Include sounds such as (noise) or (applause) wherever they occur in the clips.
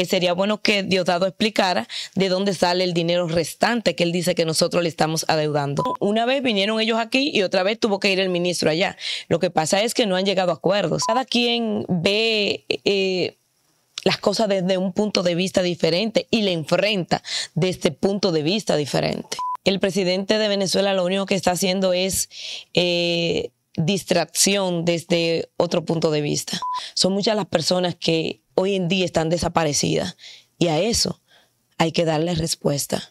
eh, sería bueno que Diosdado explicara de dónde sale el dinero restante que él dice que nosotros le estamos adeudando. Una vez vinieron ellos aquí y otra vez tuvo que ir el ministro allá. Lo que pasa es que no han llegado a acuerdos. Cada quien ve... Eh, las cosas desde un punto de vista diferente y le enfrenta desde este punto de vista diferente. El presidente de Venezuela lo único que está haciendo es eh, distracción desde otro punto de vista. Son muchas las personas que hoy en día están desaparecidas y a eso hay que darle respuesta.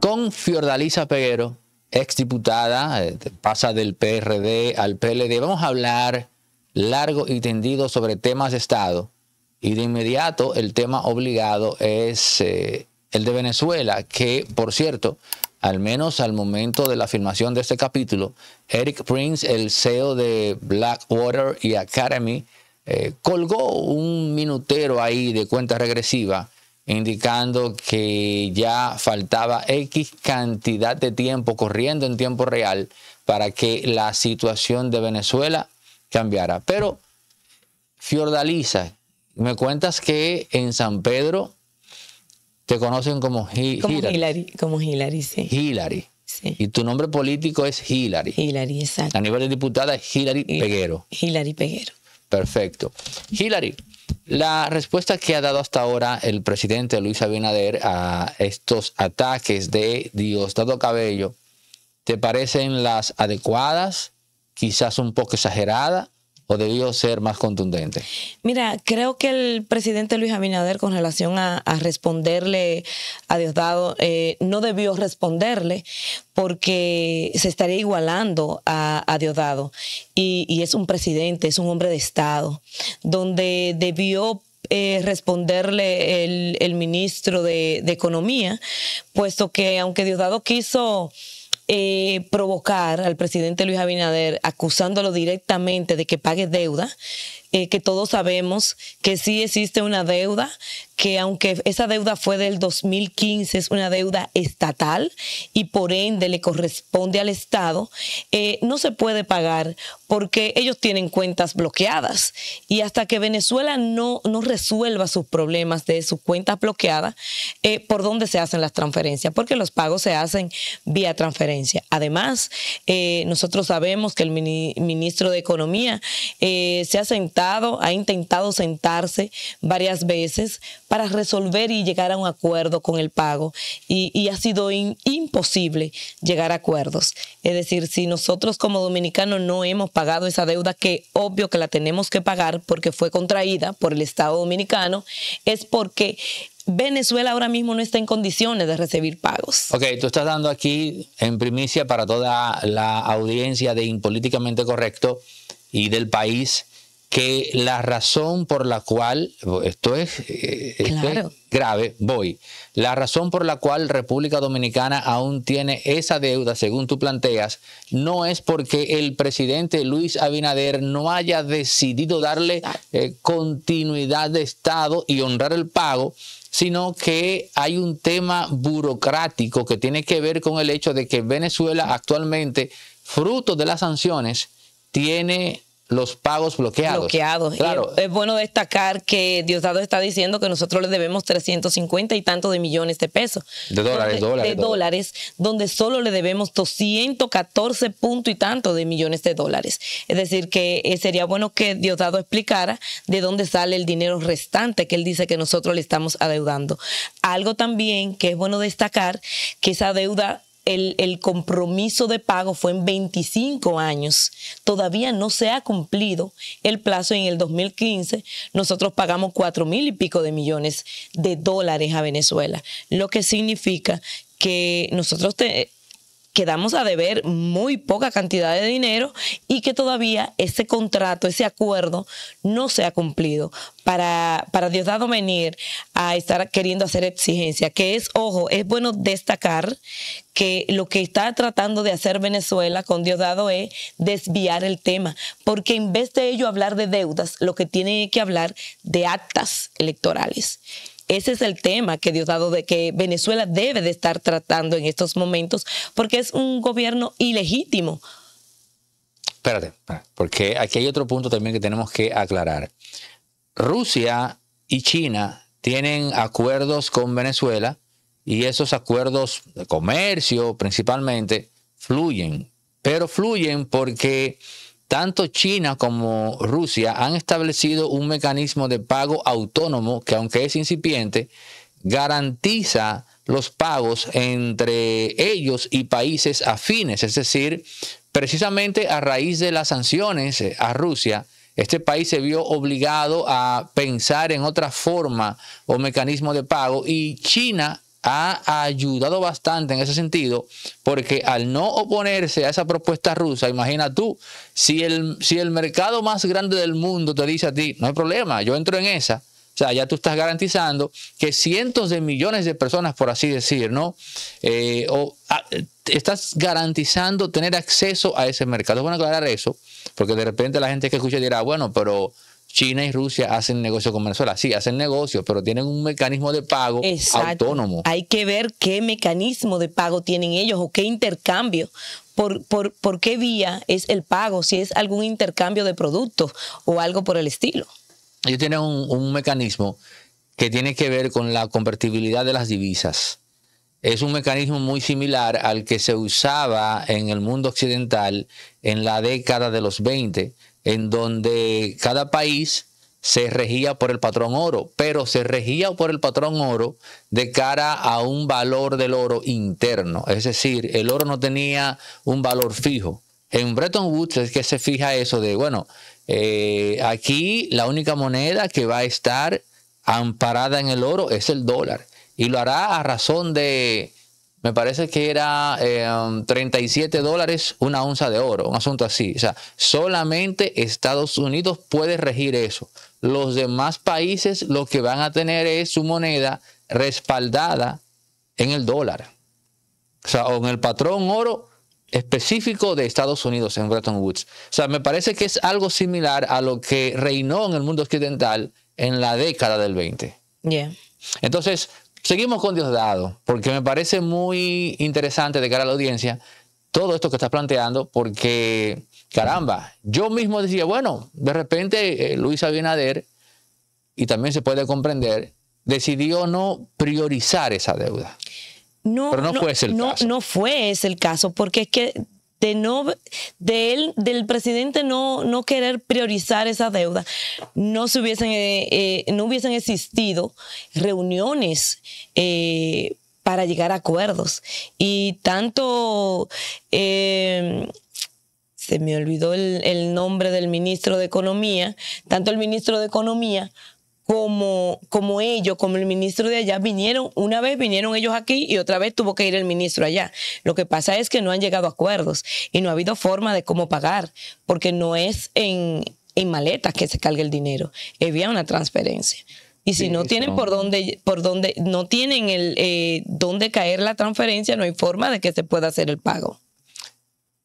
Con Fiordalisa Peguero, exdiputada, eh, pasa del PRD al PLD, vamos a hablar largo y tendido sobre temas de Estado. Y de inmediato el tema obligado es eh, el de Venezuela, que por cierto, al menos al momento de la afirmación de este capítulo, Eric Prince, el CEO de Blackwater y Academy, eh, colgó un minutero ahí de cuenta regresiva indicando que ya faltaba X cantidad de tiempo corriendo en tiempo real para que la situación de Venezuela cambiara. Pero, Fiordalisa, me cuentas que en San Pedro te conocen como, Hillary. Como Hillary, sí. Hillary. Y tu nombre político es Hillary. Hillary, exacto. A nivel de diputada es Hillary Peguero. Hillary Peguero. Perfecto. Hillary, la respuesta que ha dado hasta ahora el presidente Luis Abinader a estos ataques de Diosdado Cabello, ¿te parecen las adecuadas? quizás un poco exagerada o debió ser más contundente? Mira, creo que el presidente Luis Abinader con relación a, responderle a Diosdado eh, no debió responderle porque se estaría igualando a, Diosdado y, es un presidente, es un hombre de Estado, donde debió eh, responderle el, ministro de, de Economía, puesto que aunque Diosdado quiso eh, provocar al presidente Luis Abinader acusándolo directamente de que pague deuda, eh, que todos sabemos que sí existe una deuda, que aunque esa deuda fue del 2015, es una deuda estatal y por ende le corresponde al Estado, eh, no se puede pagar porque ellos tienen cuentas bloqueadas y hasta que Venezuela no, no resuelva sus problemas de sus cuentas bloqueadas, eh, ¿por dónde se hacen las transferencias? Porque los pagos se hacen vía transferencia. Además, nosotros sabemos que el ministro de Economía se ha sentado ha intentado sentarse varias veces para resolver y llegar a un acuerdo con el pago y, ha sido imposible llegar a acuerdos. Es decir, si nosotros como dominicanos no hemos pagado esa deuda, que obvio que la tenemos que pagar porque fue contraída por el Estado dominicano, es porque Venezuela ahora mismo no está en condiciones de recibir pagos. Ok, tú estás dando aquí en primicia para toda la audiencia de Impolíticamente Correcto y del país que la razón por la cual, esto es, eh, grave, voy, la razón por la cual República Dominicana aún tiene esa deuda, según tú planteas, no es porque el presidente Luis Abinader no haya decidido darle eh, continuidad de Estado y honrar el pago, sino que hay un tema burocrático que tiene que ver con el hecho de que Venezuela actualmente, fruto de las sanciones, tiene los pagos bloqueados. Bloqueados. Claro. Es, bueno destacar que Diosdado está diciendo que nosotros le debemos 350 y tanto de millones de pesos. De dólares, dólares. De dólares, donde solo le debemos 214 punto y tanto de millones de dólares. Es decir, que eh, sería bueno que Diosdado explicara de dónde sale el dinero restante que él dice que nosotros le estamos adeudando. Algo también que es bueno destacar, que esa deuda el, compromiso de pago fue en 25 años. Todavía no se ha cumplido el plazo. En el 2015 nosotros pagamos cuatro mil y pico de millones de dólares a Venezuela, lo que significa que nosotros quedamos a deber muy poca cantidad de dinero y que todavía ese contrato, ese acuerdo no se ha cumplido para, para Diosdado venir a estar queriendo hacer exigencia, que es, ojo, es bueno destacar que lo que está tratando de hacer Venezuela con Diosdado es desviar el tema, porque en vez de ello hablar de deudas, lo que tiene que hablar de actas electorales. Ese es el tema que Diosdado de que Venezuela debe de estar tratando en estos momentos, porque es un gobierno ilegítimo espérate, porque aquí hay otro punto también que tenemos que aclarar. Rusia y China tienen acuerdos con Venezuela y esos acuerdos de comercio principalmente fluyen, pero fluyen porque tanto China como Rusia han establecido un mecanismo de pago autónomo que aunque es incipiente, garantiza los pagos entre ellos y países afines, es decir, precisamente a raíz de las sanciones a Rusia, este país se vio obligado a pensar en otra forma o mecanismo de pago y China ha ayudado bastante en ese sentido, porque al no oponerse a esa propuesta rusa, imagina tú, si el, si el mercado más grande del mundo te dice a ti, no hay problema, yo entro en esa, o sea, ya tú estás garantizando que cientos de millones de personas, por así decir, ¿no? Eh, o, ah, estás garantizando tener acceso a ese mercado. Es bueno aclarar eso, porque de repente la gente que escucha dirá, bueno, pero China y Rusia hacen negocio con Venezuela. Sí, hacen negocio, pero tienen un mecanismo de pago autónomo. Hay que ver qué mecanismo de pago tienen ellos o qué intercambio. Por, por, por qué vía es el pago, si es algún intercambio de productos o algo por el estilo ellos tienen un, mecanismo que tiene que ver con la convertibilidad de las divisas. Es un mecanismo muy similar al que se usaba en el mundo occidental en la década de los 20, en donde cada país se regía por el patrón oro, pero se regía por el patrón oro de cara a un valor del oro interno. Es decir, el oro no tenía un valor fijo. En Bretton Woods es que se fija eso de, bueno, eh, aquí la única moneda que va a estar amparada en el oro es el dólar. Y lo hará a razón de, me parece que era 37 eh, dólares una onza de oro, un asunto así. O sea, solamente Estados Unidos puede regir eso. Los demás países lo que van a tener es su moneda respaldada en el dólar. O sea, o en el patrón oro específico de Estados Unidos en Bretton Woods. O sea, me parece que es algo similar a lo que reinó en el mundo occidental en la década del 20. Entonces, seguimos con Diosdado, porque me parece muy interesante de cara a la audiencia todo esto que estás planteando, porque, caramba, yo mismo decía, bueno, de repente eh, Luis Abinader, y también se puede comprender, decidió no priorizar esa deuda. No, no, fue ese el caso. No fue ese el caso, porque es que de no de él del presidente no no querer priorizar esa deuda no se hubiesen eh, eh, no hubiesen existido reuniones eh, para llegar a acuerdos. Y tanto se me olvidó el nombre del ministro de economía tanto el ministro de economía como, como ellos, como el ministro de allá, vinieron, una vez vinieron ellos aquí y otra vez tuvo que ir el ministro allá. Lo que pasa es que no han llegado a acuerdos y no ha habido forma de cómo pagar, porque no es en, en maletas que se cargue el dinero, había una transferencia. Y si no tienen por dónde, por dónde, no tienen el eh, dónde caer la transferencia, no hay forma de que se pueda hacer el pago.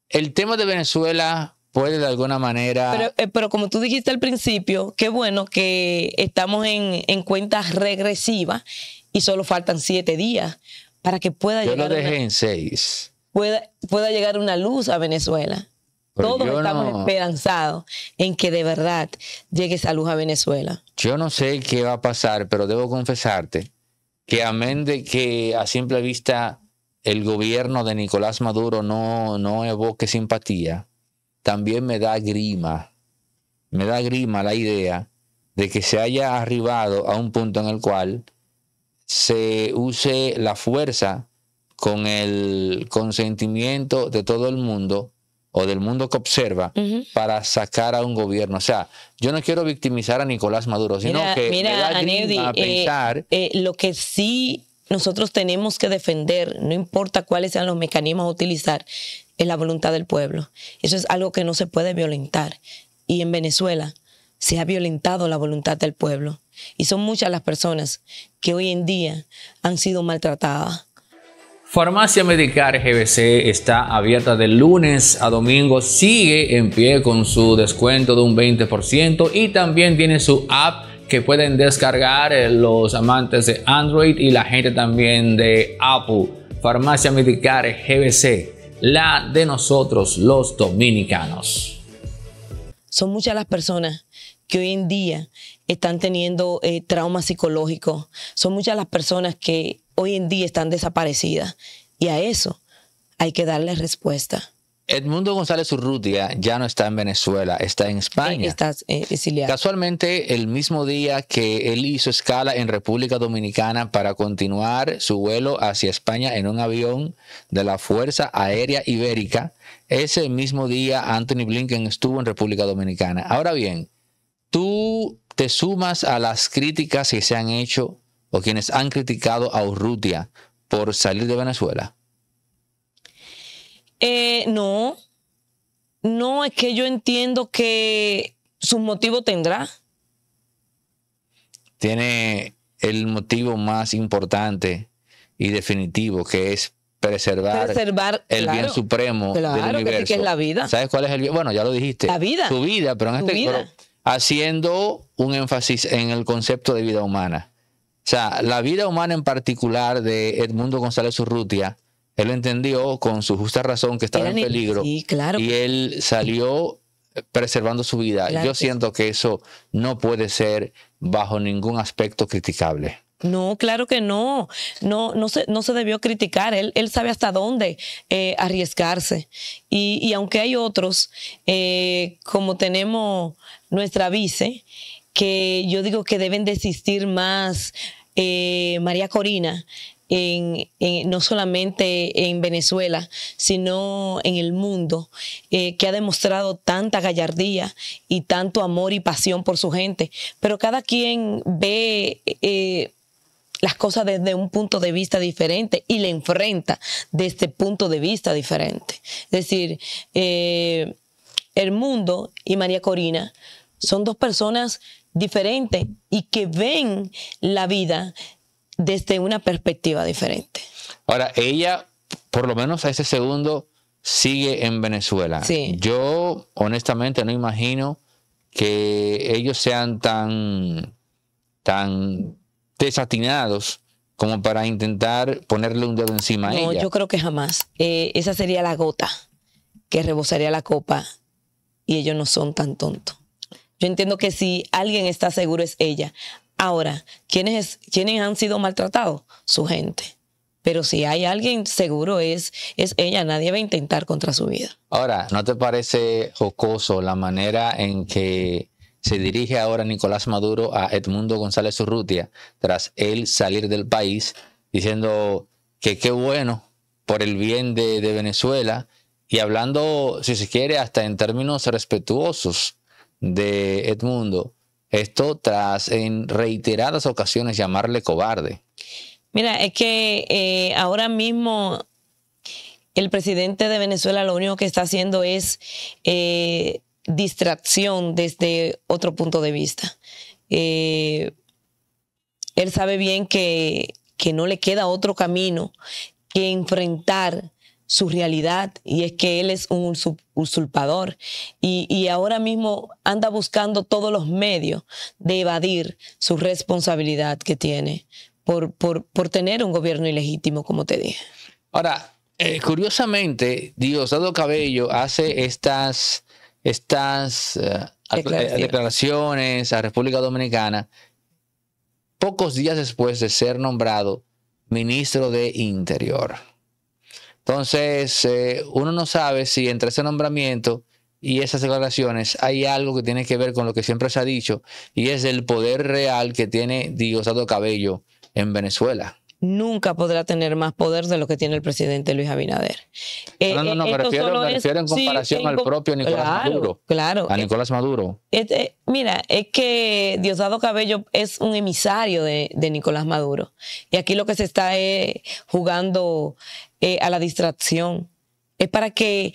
El tema de Venezuela puede de alguna manera... Pero, eh, pero, como tú dijiste al principio, qué bueno que estamos en, en cuentas regresivas y solo faltan siete días para que pueda Yo llegar... Yo lo dejé en seis. Pueda, pueda llegar una luz a Venezuela. Todos estamos esperanzados en que de verdad llegue esa luz a Venezuela. Yo no sé qué va a pasar, pero debo confesarte que amén de que a simple vista el gobierno de Nicolás Maduro no, no evoque simpatía, también me da grima, me da grima la idea de que se haya arribado a un punto en el cual se use la fuerza con el consentimiento de todo el mundo o del mundo que observa para sacar a un gobierno. O sea, yo no quiero victimizar a Nicolás Maduro, sino que me da grima eh, pensar... Eh, lo que sí nosotros tenemos que defender, no importa cuáles sean los mecanismos a utilizar, es la voluntad del pueblo. Eso es algo que no se puede violentar. Y en Venezuela se ha violentado la voluntad del pueblo. Y son muchas las personas que hoy en día han sido maltratadas. Farmacia Medicar GBC está abierta de lunes a domingo, sigue en pie con su descuento de un 20% y también tiene su app que pueden descargar eh, los amantes de Android y la gente también de Apple. Farmacia Medicar GBC la de nosotros los dominicanos. son muchas las personas que hoy en día están teniendo eh, traumas psicológicos, son muchas las personas que hoy en día están desaparecidas y a eso hay que darle respuesta. Edmundo González Urrutia ya no está en Venezuela, está en España. Está eh, exiliado. Casualmente, el mismo día que él hizo escala en República Dominicana para continuar su vuelo hacia España en un avión de la Fuerza Aérea Ibérica, ese mismo día Anthony Blinken estuvo en República Dominicana. Ahora bien, tú te sumas a las críticas que se han hecho o quienes han criticado a Urrutia por salir de Venezuela. Eh, no, no, es que yo entiendo que su motivo tendrá. Tiene el motivo más importante y definitivo, que es preservar, preservar el bien supremo del universo. Que es la vida. ¿Sabes cuál es el bien? Bueno, ya lo dijiste. La vida. Su vida, pero, en este, haciendo un énfasis en el concepto de vida humana. O sea, la vida humana en particular de Edmundo González Urrutia él entendió con su justa razón que estaba en peligro claro. y él salió preservando su vida. Yo siento que eso no puede ser bajo ningún aspecto criticable. No, claro que no. No, no se, no se debió criticar. Él, él sabe hasta dónde eh, arriesgarse. Y, aunque hay otros, eh, como tenemos nuestra vice, que yo digo que deben desistir más eh, María Corina, no solamente en Venezuela, sino en el mundo, eh, que ha demostrado tanta gallardía y tanto amor y pasión por su gente. Pero cada quien ve... Eh, las cosas desde un punto de vista diferente y le enfrenta desde este punto de vista diferente. Es decir, eh, el mundo y María Corina son dos personas diferentes y que ven la vida desde una perspectiva diferente. Ahora, ella, por lo menos a ese segundo, sigue en Venezuela. Sí. Yo, honestamente, no imagino que ellos sean tan, tan desatinados como para intentar ponerle un dedo encima a ella. No, yo creo que jamás. Eh, esa sería la gota que rebosaría la copa y ellos no son tan tontos. Yo entiendo que si alguien está seguro es ella. Ahora, ¿quiénes, ¿quiénes han sido maltratados? Su gente. Pero si hay alguien seguro es, es ella, nadie va a intentar contra su vida. Ahora, ¿no te parece jocoso la manera en que se dirige ahora Nicolás Maduro a Edmundo González Urrutia tras él salir del país diciendo que qué bueno por el bien de, de Venezuela y hablando, si se quiere, hasta en términos respetuosos de Edmundo? Esto tras en reiteradas ocasiones llamarle cobarde. Mira, es que eh, ahora mismo el presidente de Venezuela lo único que está haciendo es eh, distracción desde otro punto de vista. Eh, él sabe bien que, que no le queda otro camino que enfrentar su realidad y es que él es un usurpador y, ahora mismo anda buscando todos los medios de evadir su responsabilidad que tiene por, por, tener un gobierno ilegítimo, como te dije. Ahora, eh, curiosamente, Diosdado Cabello hace estas, estas eh, declaraciones a República Dominicana pocos días después de ser nombrado ministro de Interior. Entonces, eh, uno no sabe si entre ese nombramiento y esas declaraciones hay algo que tiene que ver con lo que siempre se ha dicho, y es el poder real que tiene Diosdado Cabello en Venezuela nunca podrá tener más poder de lo que tiene el presidente Luis Abinader. Eh, no, no, no, me, refiero, en comparación al propio Nicolás Maduro. Claro. A Nicolás Maduro. Eh, mira, es que Diosdado Cabello es un emisario de, de, Nicolás Maduro. Y aquí lo que se está es jugando eh, a la distracción. Es para que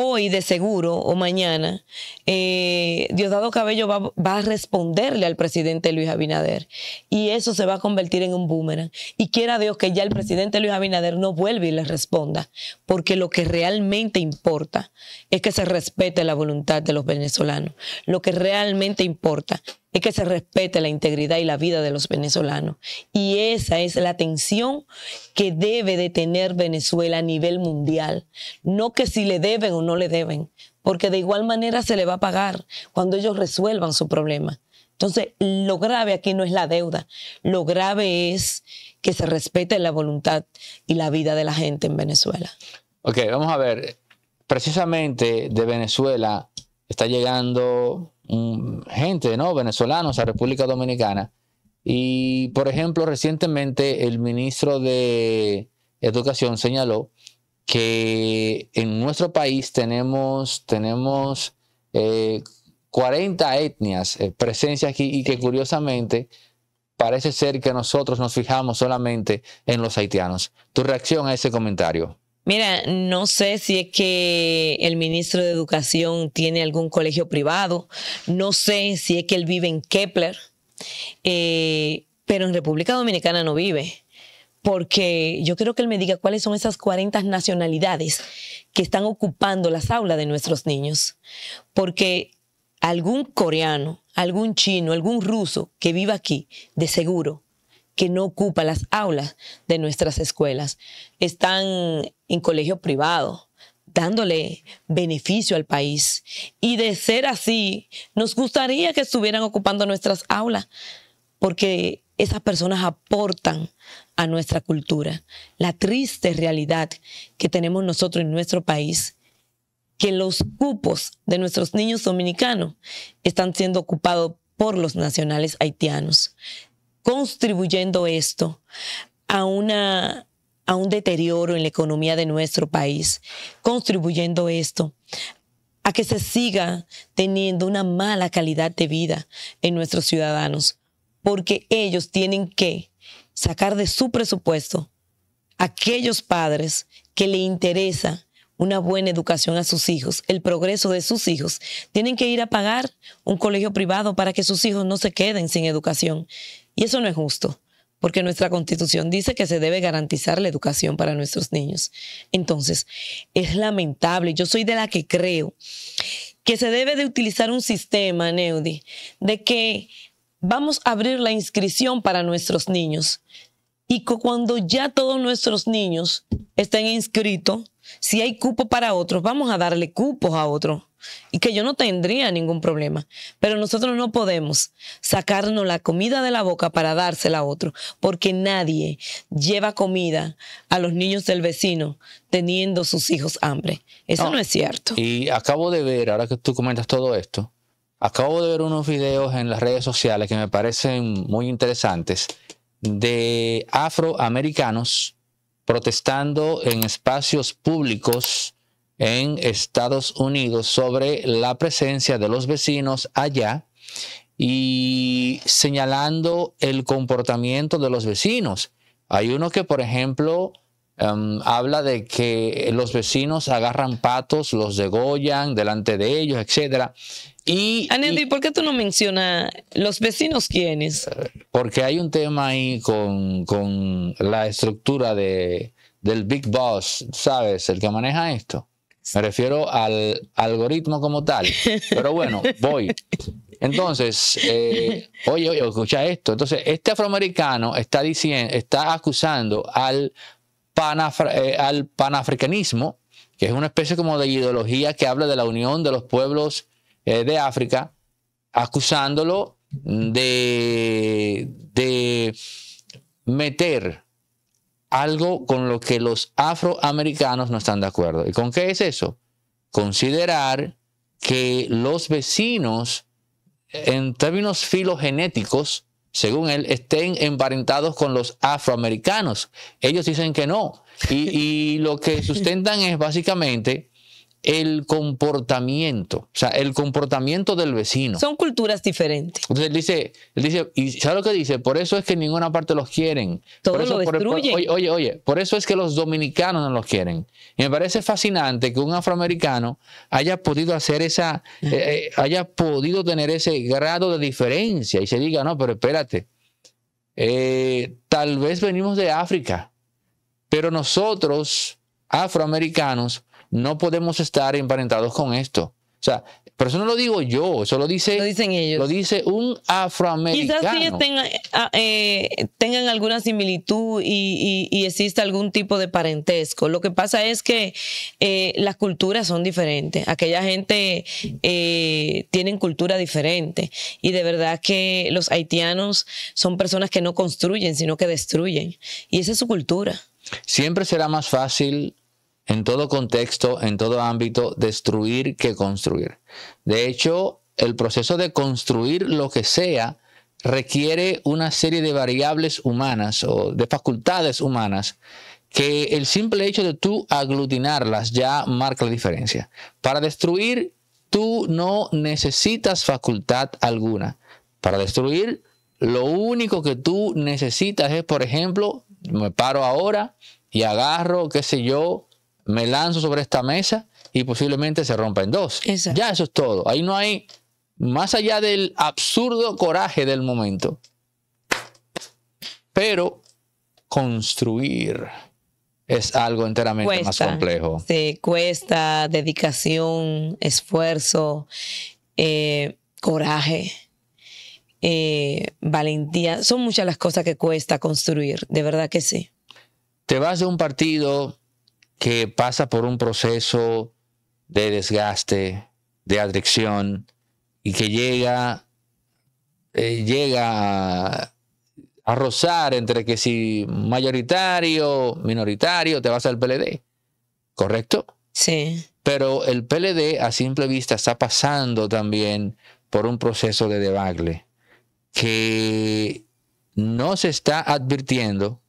hoy de seguro o mañana eh, Diosdado Cabello va, a responderle al presidente Luis Abinader y eso se va a convertir en un boomerang. Y quiera Dios que ya el presidente Luis Abinader no vuelva y le responda, porque lo que realmente importa es que se respete la voluntad de los venezolanos. Lo que realmente importa es que se respete la integridad y la vida de los venezolanos. Y esa es la atención que debe de tener Venezuela a nivel mundial. No que si le deben o no le deben, porque de igual manera se le va a pagar cuando ellos resuelvan su problema. Entonces, lo grave aquí no es la deuda, lo grave es que se respete la voluntad y la vida de la gente en Venezuela. Ok, vamos a ver. Precisamente de Venezuela está llegando gente, ¿no? Venezolanos a República Dominicana. Y, por ejemplo, recientemente el ministro de Educación señaló que en nuestro país tenemos, tenemos 40 eh, etnias eh, presencia aquí y que curiosamente parece ser que nosotros nos fijamos solamente en los haitianos. ¿Tu reacción a ese comentario? Mira, no sé si es que el ministro de Educación tiene algún colegio privado, no sé si es que él vive en Kepler, eh, pero en República Dominicana no vive porque yo quiero que él me diga cuáles son esas 40 nacionalidades que están ocupando las aulas de nuestros niños. Porque algún coreano, algún chino, algún ruso que viva aquí, de seguro, que no ocupa las aulas de nuestras escuelas, están en colegio privado, dándole beneficio al país. Y de ser así, nos gustaría que estuvieran ocupando nuestras aulas, porque esas personas aportan a nuestra cultura. La triste realidad que tenemos nosotros en nuestro país, que los cupos de nuestros niños dominicanos están siendo ocupados por los nacionales haitianos, contribuyendo esto a una a un deterioro en la economía de nuestro país, contribuyendo esto a que se siga teniendo una mala calidad de vida en nuestros ciudadanos, porque ellos tienen que sacar de su presupuesto aquellos padres que le interesa una buena educación a sus hijos, el progreso de sus hijos, tienen que ir a pagar un colegio privado para que sus hijos no se queden sin educación. Y eso no es justo, porque nuestra constitución dice que se debe garantizar la educación para nuestros niños. Entonces, es lamentable, yo soy de la que creo que se debe de utilizar un sistema, Neudi, de que vamos a abrir la inscripción para nuestros niños. Y cuando ya todos nuestros niños estén inscritos, si hay cupo para otros, vamos a darle cupos a otros. Y que yo no tendría ningún problema. Pero nosotros no podemos sacarnos la comida de la boca para dársela a otro, porque nadie lleva comida a los niños del vecino teniendo sus hijos hambre. Eso no es cierto. Y acabo de ver, ahora que tú comentas todo esto, Acabo de ver unos videos en las redes sociales que me parecen muy interesantes de afroamericanos protestando en espacios públicos en Estados Unidos sobre la presencia de los vecinos allá y señalando el comportamiento de los vecinos. Hay uno que, por ejemplo, em, habla de que los vecinos agarran patos, los degollan delante de ellos, etc. Y, ¿y por qué tú no mencionas los vecinos quiénes? Porque hay un tema ahí con, la estructura de, del Big Boss, ¿sabes? El que maneja esto. Me refiero al algoritmo como tal. Pero bueno, (laughs) voy. Entonces, eh, oye, oye, escucha esto. Entonces, este afroamericano está diciendo, está acusando al, eh, al panafricanismo, que es una especie como de ideología que habla de la unión de los pueblos eh, de África, acusándolo de, de meter algo con lo que los afroamericanos no están de acuerdo. ¿Y con qué es eso? Considerar que los vecinos, en términos filogenéticos, según él, estén emparentados con los afroamericanos. Ellos dicen que no. Y, y lo que sustentan es básicamente el comportamiento, o sea, el comportamiento del vecino. Son culturas diferentes. Entonces él dice, él dice, y ¿sabe lo que dice? Por eso es que en ninguna parte los quieren. Todo lo destruyen. oye, oye, oye, por eso es que los dominicanos no los quieren. Y me parece fascinante que un afroamericano haya podido hacer esa, eh, eh, haya podido tener ese grado de diferencia y se diga, no, pero espérate, eh, tal vez venimos de África, pero nosotros, afroamericanos, no podemos estar emparentados con esto. O sea, Pero eso no lo digo yo, eso lo dice, Lo dicen ellos. Lo dice un afroamericano. Quizás ellos tengan, ah, eh, tengan alguna similitud y, y, y, exista algún tipo de parentesco. Lo que pasa es que eh, las culturas son diferentes. Aquella gente eh, tienen cultura diferente y de verdad que los haitianos son personas que no construyen, sino que destruyen. Y esa es su cultura. Siempre será más fácil en todo contexto, en todo ámbito, destruir que construir. De hecho, el proceso de construir lo que sea requiere una serie de variables humanas o de facultades humanas que el simple hecho de tú aglutinarlas ya marca la diferencia. Para destruir, tú no necesitas facultad alguna. Para destruir, lo único que tú necesitas es, por ejemplo, me paro ahora y agarro, qué sé yo, me lanzo sobre esta mesa y posiblemente se rompa en dos. Exacto. Ya eso es todo. Ahí no hay, más allá del absurdo coraje del momento, pero construir es algo enteramente cuesta, más complejo. Sí, cuesta, dedicación, esfuerzo, eh, coraje. Eh, valentía, son muchas las cosas que cuesta construir, de verdad que sí. Te vas de un partido que pasa por un proceso de desgaste, de adicción y que llega, eh, llega a, a, rozar entre que si mayoritario, minoritario, te vas al PLD, ¿correcto? Sí. Pero el PLD a simple vista está pasando también por un proceso de debacle que no se está advirtiendo,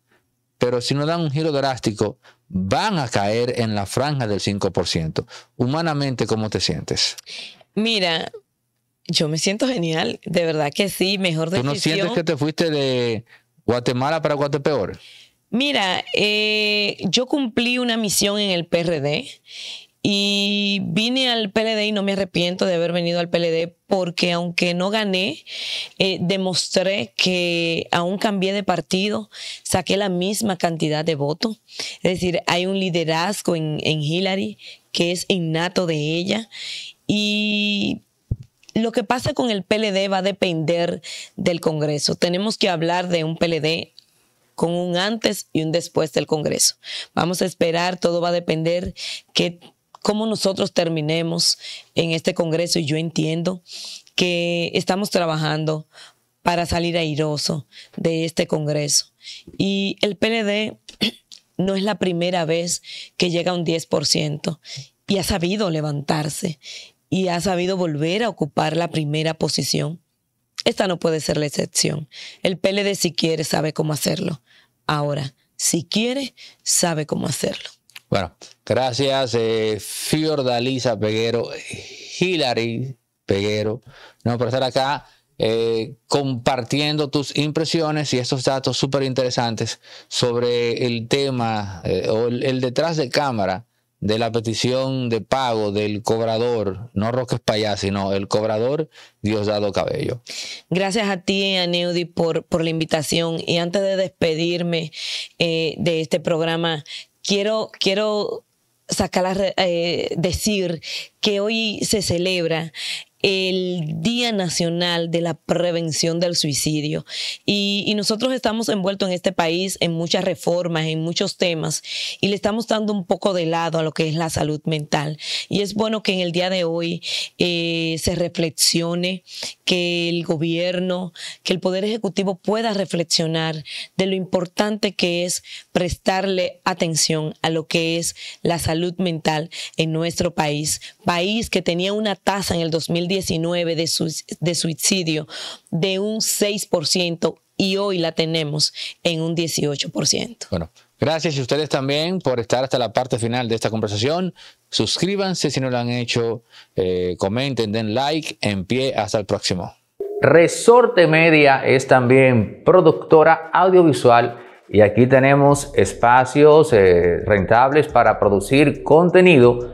pero si no dan un giro drástico, van a caer en la franja del 5%. Humanamente, ¿cómo te sientes? Mira, yo me siento genial, de verdad que sí, mejor decisión. ¿Tú no sientes que te fuiste de Guatemala para Guatepeor? Mira, eh, yo cumplí una misión en el PRD y vine al PLD y no me arrepiento de haber venido al PLD porque aunque no gané, eh, demostré que aún cambié de partido, saqué la misma cantidad de votos. Es decir, hay un liderazgo en, en Hillary que es innato de ella y lo que pasa con el PLD va a depender del Congreso. Tenemos que hablar de un PLD con un antes y un después del Congreso. Vamos a esperar, todo va a depender que cómo nosotros terminemos en este Congreso y yo entiendo que estamos trabajando para salir airoso de este Congreso. Y el PLD (clears throat) no es la primera vez que llega a un 10% y ha sabido levantarse y ha sabido volver a ocupar la primera posición. Esta no puede ser la excepción. El PLD si quiere sabe cómo hacerlo. Ahora, si quiere, sabe cómo hacerlo. Bueno, gracias eh, Fiordalisa Peguero, Hilary Peguero, no, por estar acá eh, compartiendo tus impresiones y estos datos súper interesantes sobre el tema eh, o el, detrás de cámara de la petición de pago del cobrador, no Roque Payá, sino el cobrador Diosdado Cabello. Gracias a ti, Aneudi, por, por la invitación. Y antes de despedirme eh, de este programa, quiero, quiero sacar eh, decir que hoy se celebra el Día Nacional de la Prevención del Suicidio. Y, nosotros estamos envueltos en este país en muchas reformas, en muchos temas, y le estamos dando un poco de lado a lo que es la salud mental. Y es bueno que en el día de hoy eh, se reflexione, que el gobierno, que el Poder Ejecutivo pueda reflexionar de lo importante que es prestarle atención a lo que es la salud mental en nuestro país. País que tenía una tasa en el 2000 19 de, su, de suicidio de un 6% y hoy la tenemos en un 18%. Bueno, gracias y ustedes también por estar hasta la parte final de esta conversación. Suscríbanse si no lo han hecho, eh, comenten, den like, en pie, hasta el próximo. Resorte Media es también productora audiovisual y aquí tenemos espacios eh, rentables para producir contenido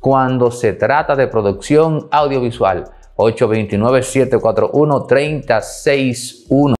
cuando se trata de producción audiovisual. 829-741-3061.